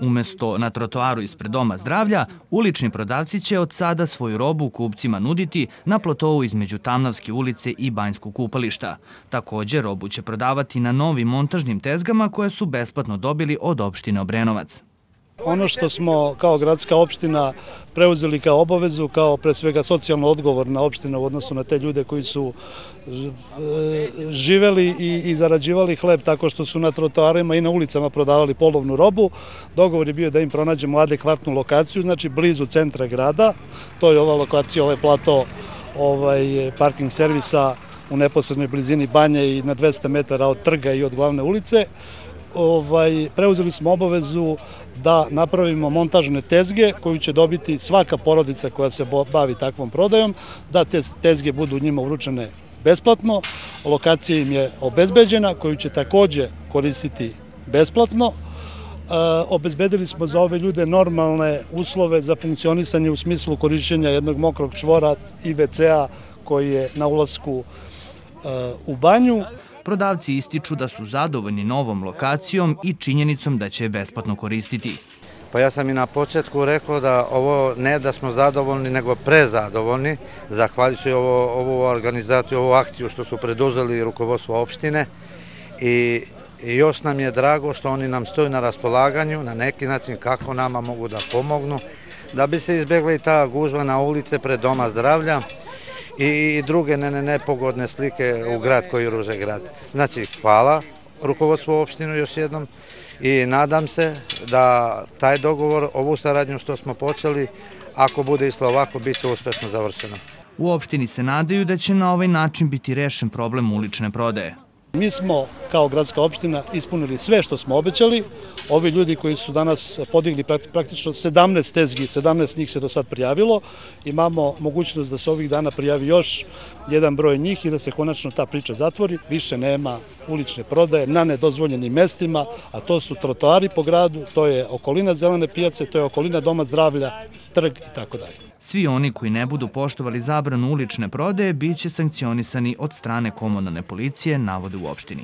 Umesto na trotoaru ispred Doma zdravlja, ulični prodavci će od sada svoju robu kupcima nuditi na plotovu između Tamnavske ulice i Banjskog kupališta. Takođe, robu će prodavati na novim montažnim tezgama koje su besplatno dobili od opštine Obrenovac. Ono što smo kao gradska opština preuzeli kao obavezu, kao pre svega socijalno odgovorna opština u odnosu na te ljude koji su e, živeli i zarađivali hleb tako što su na trotoarima i na ulicama prodavali polovnu robu. Dogovor je bio da im pronađemo adekvatnu lokaciju, znači blizu centra grada. To je ova lokacija, ovaj plato ovaj, parking servisa u neposrednoj blizini banje i na 200 metara od trga i od glavne ulice ovaj, preuzeli smo obavezu da napravimo montažne tezge koju će dobiti svaka porodica koja se bavi takvom prodajom, da te tezge budu njima uručene besplatno, lokacija im je obezbeđena koju će takođe koristiti besplatno, e, obezbedili smo za ove ljude normalne uslove za funkcionisanje u smislu korišćenja jednog mokrog čvora i WC-a koji je na ulasku e, u banju. Prodavci ističu da su zadovoljni novom lokacijom i činjenicom da će je besplatno koristiti. Pa ja sam i na početku rekao da ovo ne da smo zadovoljni, nego prezadovoljni, zahvaljujući ovo, ovu organizaciju, ovu akciju što su preduzeli rukovodstvo opštine. I I još nam je drago što oni nam stoju na raspolaganju na neki način kako nama mogu da pomognu, da bi se izbjegla i ta gužva na ulice pred Doma zdravlja, i druge nepogodne slike u grad koji ruže grad. Znači, hvala rukovodstvu opštinu još jednom i nadam se da taj dogovor, ovu saradnju što smo počeli, ako bude isla ovako, bit će uspešno završeno. U opštini se nadaju da će na ovaj način biti rešen problem ulične prodaje. Mi smo kao gradska opština ispunili sve što smo obećali. Ovi ljudi koji su danas podigli praktično 17 tezgi, 17 njih se do sad prijavilo. Imamo mogućnost da se ovih dana prijavi još jedan broj njih i da se konačno ta priča zatvori. Više nema ulične prodaje na nedozvoljenim mestima, a to su trotoari po gradu, to je okolina zelene pijace, to je okolina doma zdravlja, trg i tako dalje. Svi oni koji ne budu poštovali zabranu ulične prodaje biće sankcionisani od strane komunalne policije, navode u opštini.